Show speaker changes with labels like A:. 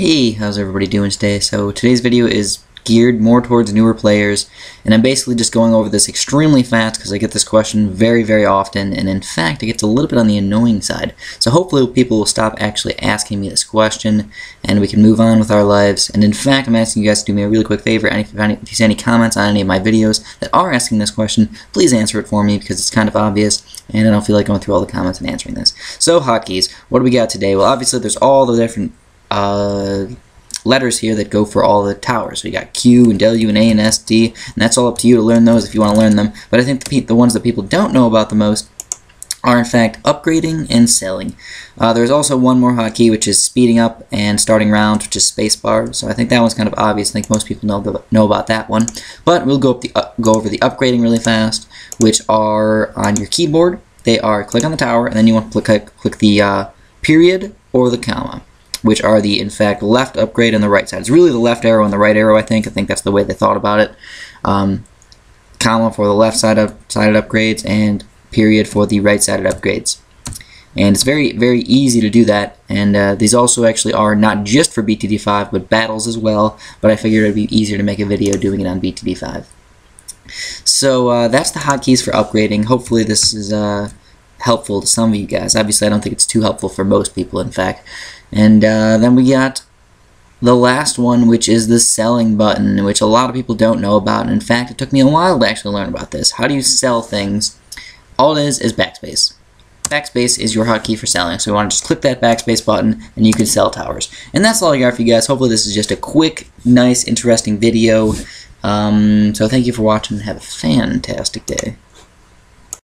A: Hey, how's everybody doing today? So today's video is geared more towards newer players and I'm basically just going over this extremely fast because I get this question very very often and in fact it gets a little bit on the annoying side. So hopefully people will stop actually asking me this question and we can move on with our lives. And in fact I'm asking you guys to do me a really quick favor if you see any comments on any of my videos that are asking this question please answer it for me because it's kind of obvious and I don't feel like going through all the comments and answering this. So hotkeys what do we got today? Well obviously there's all the different uh, letters here that go for all the towers. You got Q and W and A and S, D, and that's all up to you to learn those if you want to learn them. But I think the, the ones that people don't know about the most are in fact upgrading and selling. Uh, there's also one more hotkey which is speeding up and starting rounds which is spacebar. So I think that one's kind of obvious. I think most people know the, know about that one. But we'll go up the uh, go over the upgrading really fast, which are on your keyboard. They are click on the tower and then you want to click click the uh, period or the comma which are the, in fact, left upgrade and the right side. It's really the left arrow and the right arrow, I think. I think that's the way they thought about it. Um, comma for the left side of sided upgrades and period for the right sided upgrades. And it's very, very easy to do that. And uh, these also actually are not just for BTD5, but battles as well. But I figured it'd be easier to make a video doing it on BTD5. So uh, that's the hotkeys for upgrading. Hopefully this is uh, helpful to some of you guys. Obviously, I don't think it's too helpful for most people, in fact. And uh, then we got the last one, which is the selling button, which a lot of people don't know about. And in fact, it took me a while to actually learn about this. How do you sell things? All it is is backspace. Backspace is your hotkey for selling. So you want to just click that backspace button and you can sell towers. And that's all I got for you guys. Hopefully this is just a quick, nice, interesting video. Um, so thank you for watching and have a fantastic day.